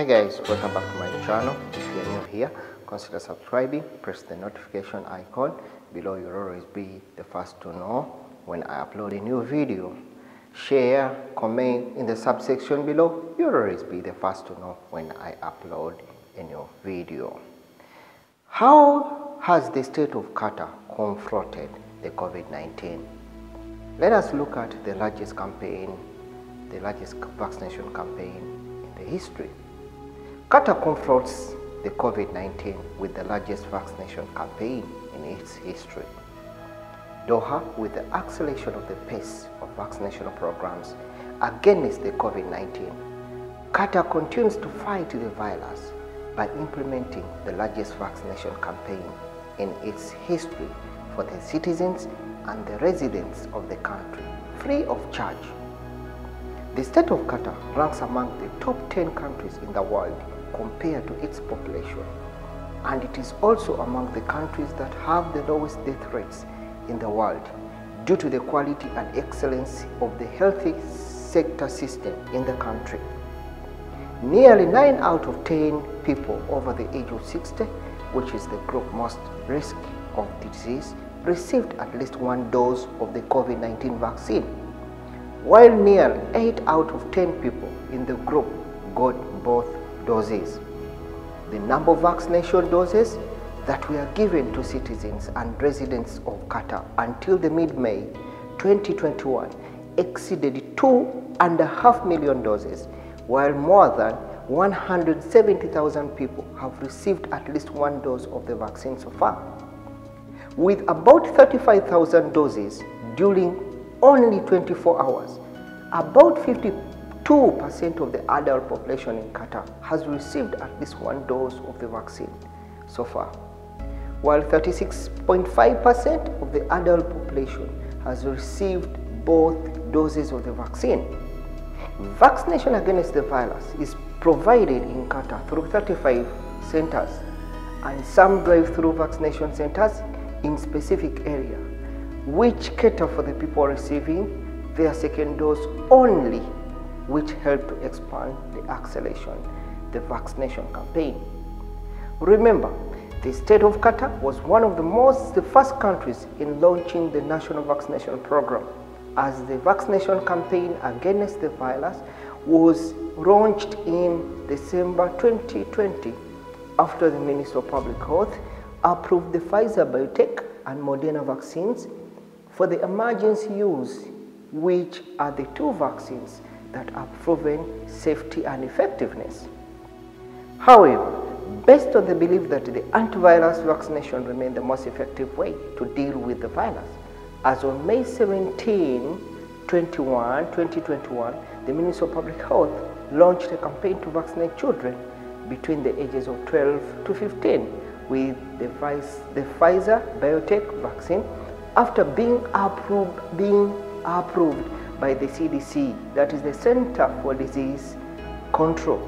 Hi guys, welcome back to my channel. If you're new here, consider subscribing, press the notification icon below. You'll always be the first to know when I upload a new video. Share, comment in the subsection below. You'll always be the first to know when I upload a new video. How has the state of Qatar confronted the COVID-19? Let us look at the largest campaign, the largest vaccination campaign in the history. Qatar confronts the COVID-19 with the largest vaccination campaign in its history. Doha with the acceleration of the pace of vaccination programs against the COVID-19. Qatar continues to fight the virus by implementing the largest vaccination campaign in its history for the citizens and the residents of the country, free of charge. The state of Qatar ranks among the top 10 countries in the world compared to its population, and it is also among the countries that have the lowest death rates in the world due to the quality and excellence of the healthy sector system in the country. Nearly 9 out of 10 people over the age of 60, which is the group most risk of the disease, received at least one dose of the COVID-19 vaccine, while nearly 8 out of 10 people in the group got both doses. The number of vaccination doses that were given to citizens and residents of Qatar until the mid-May 2021 exceeded two and a half million doses, while more than 170,000 people have received at least one dose of the vaccine so far. With about 35,000 doses during only 24 hours, about 52% of the adult population in Qatar has received at least one dose of the vaccine so far, while 36.5% of the adult population has received both doses of the vaccine. Vaccination against the virus is provided in Qatar through 35 centers and some drive-through vaccination centers in specific area which cater for the people receiving their second dose only which helped to expand the acceleration the vaccination campaign. Remember, the state of Qatar was one of the most the first countries in launching the national vaccination program as the vaccination campaign against the virus was launched in December 2020 after the Minister of Public Health approved the Pfizer BioNTech and Moderna vaccines for the emergency use, which are the two vaccines that are proven safety and effectiveness. However, based on the belief that the antivirus vaccination remained the most effective way to deal with the virus, as on May 17, 21, 2021, the Ministry of Public Health launched a campaign to vaccinate children between the ages of 12 to 15 with the, Pfizer BioNTech vaccine after being approved, being approved by the CDC, that is the Center for Disease Control.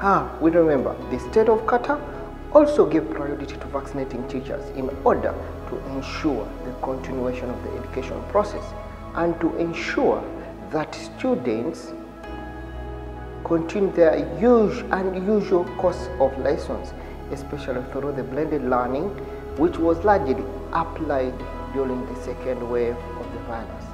Ah, we remember the state of Qatar also gave priority to vaccinating teachers in order to ensure the continuation of the education process and to ensure that students continue their usual and usual course of lessons, especially through the blended learning, which was largely applied during the second wave of the virus.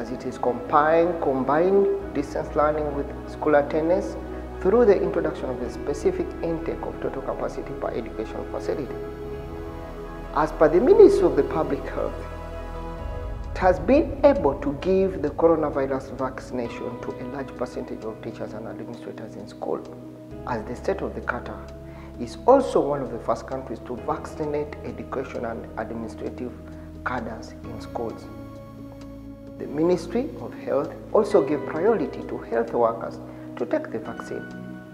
As it is combined, combined distance learning with school attendance through the introduction of a specific intake of total capacity per educational facility. As per the Ministry of the Public Health, it has been able to give the coronavirus vaccination to a large percentage of teachers and administrators in school, as the state of the Qatar is also one of the first countries to vaccinate education and administrative cadres in schools. The Ministry of Health also gave priority to health workers to take the vaccine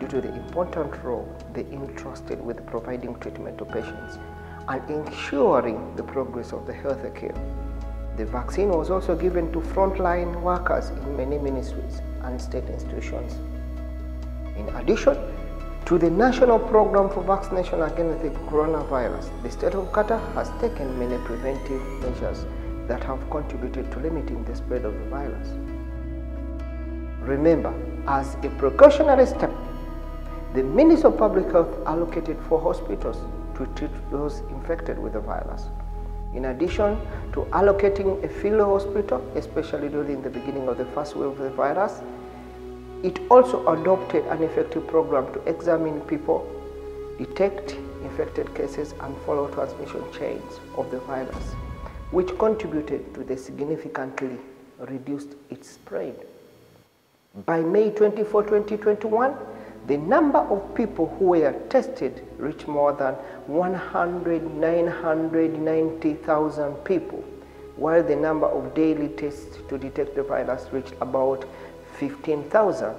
due to the important role they entrusted with providing treatment to patients and ensuring the progress of the health care. The vaccine was also given to frontline workers in many ministries and state institutions. In addition to the national program for vaccination against the coronavirus, the state of Qatar has taken many preventive measures that have contributed to limiting the spread of the virus. Remember, As a precautionary step, the Ministry of Public Health allocated four hospitals to treat those infected with the virus. In addition to allocating a field hospital, especially during the beginning of the first wave of the virus, it also adopted an effective program to examine people, detect infected cases, and follow transmission chains of the virus, which contributed to the significantly reduced its spread. By May 24, 2021, the number of people who were tested reached more than 100,990,000 people, while the number of daily tests to detect the virus reached about 15,000.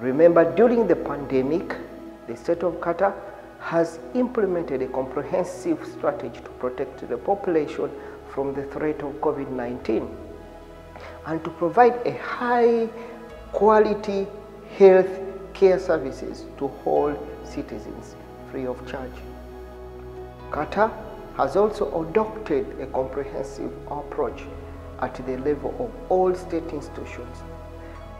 Remember, during the pandemic, the state of Qatar has implemented a comprehensive strategy to protect the population from the threat of COVID-19 and to provide a high quality health care services to all citizens free of charge. Qatar has also adopted a comprehensive approach at the level of all state institutions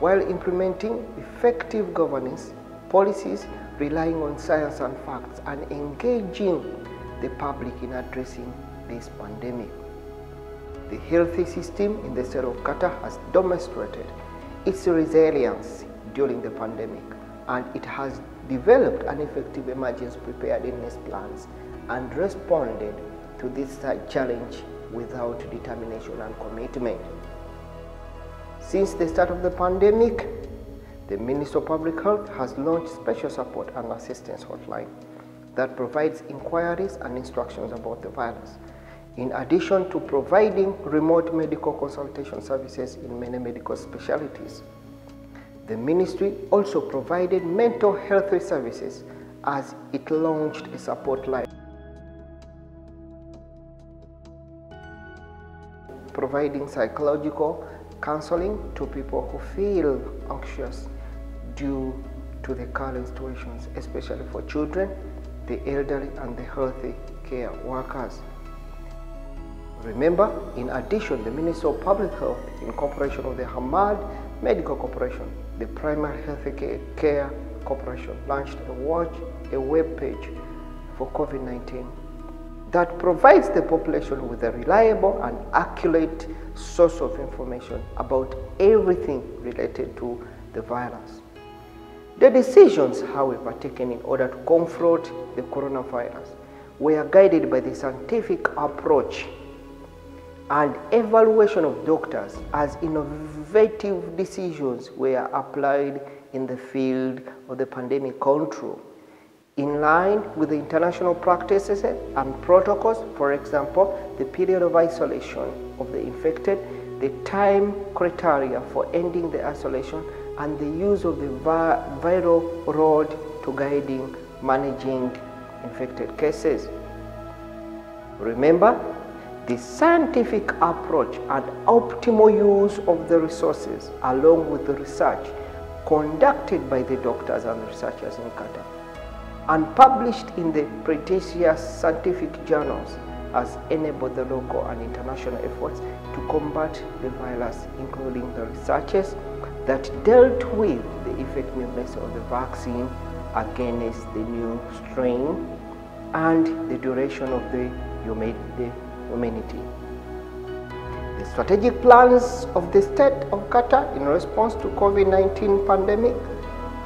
while implementing effective governance policies relying on science and facts and engaging the public in addressing this pandemic. The healthy system in the state of Qatar has demonstrated its resilience during the pandemic and it has developed an effective emergency preparedness plans and responded to this challenge without determination and commitment. Since the start of the pandemic, the Ministry of Public Health has launched special support and assistance hotline that provides inquiries and instructions about the virus. In addition to providing remote medical consultation services in many medical specialties, the ministry also provided mental health services as it launched a support line providing psychological counseling to people who feel anxious due to the current situations, especially for children, the elderly, and the healthy care workers. Remember, in addition, the Ministry of Public Health, in cooperation with the Hamad Medical Corporation, the Primary Health Care Corporation, launched a watch, a web page for COVID-19 that provides the population with a reliable and accurate source of information about everything related to the virus. The decisions, however, taken in order to confront the coronavirus were guided by the scientific approach and evaluation of doctors as innovative decisions were applied in the field of the pandemic control in line with the international practices and protocols, for example, the period of isolation of the infected, the time criteria for ending the isolation, and the use of the viral load to guiding managing infected cases. Remember, the scientific approach and optimal use of the resources along with the research conducted by the doctors and researchers in Qatar and published in the prestigious scientific journals has enabled the local and international efforts to combat the virus, including the researches that dealt with the effectiveness of the vaccine against the new strain and the duration of the immunity. The strategic plans of the state of Qatar in response to COVID-19 pandemic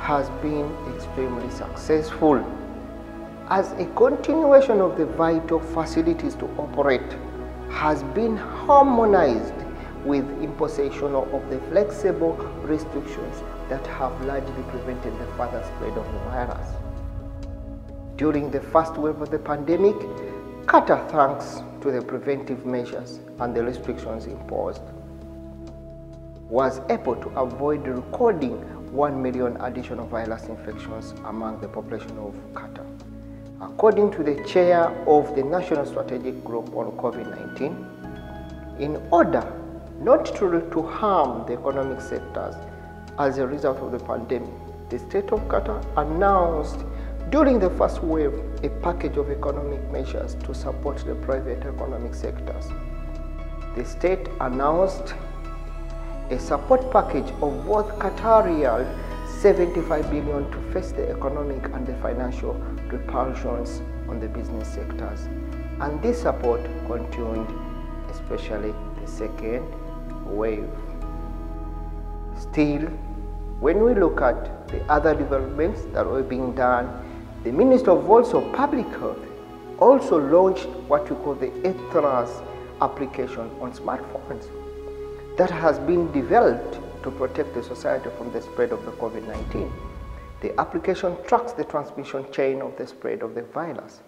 has been extremely successful as a continuation of the vital facilities to operate has been harmonized with imposition of the flexible restrictions that have largely prevented the further spread of the virus. During the first wave of the pandemic, Qatar, thanks to the preventive measures and the restrictions imposed, was able to avoid recording 1 million additional virus infections among the population of Qatar. According to the chair of the National Strategic Group on COVID-19, in order not to, to harm the economic sectors as a result of the pandemic, the state of Qatar announced during the first wave a package of economic measures to support the private economic sectors. The state announced a support package of both Qatar Riyal 75 billion to face the economic and the financial repercussions on the business sectors. And this support continued, especially the second wave. Still, when we look at the other developments that were being done, the Minister of also Public Health also launched what we call the EHTERAZ application on smartphones that has been developed to protect the society from the spread of the COVID-19. The application tracks the transmission chain of the spread of the virus,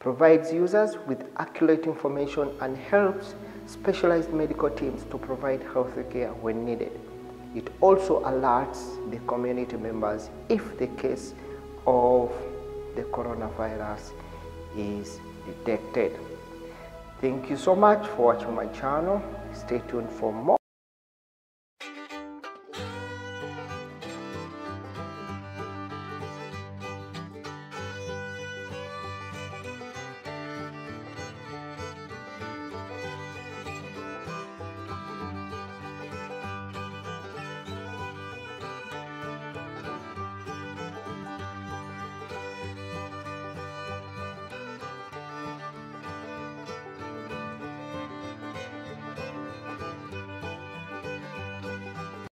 provides users with accurate information and helps specialized medical teams to provide health care when needed. It also alerts the community members if the case of the coronavirus is detected. Thank you so much for watching my channel. Stay tuned for more.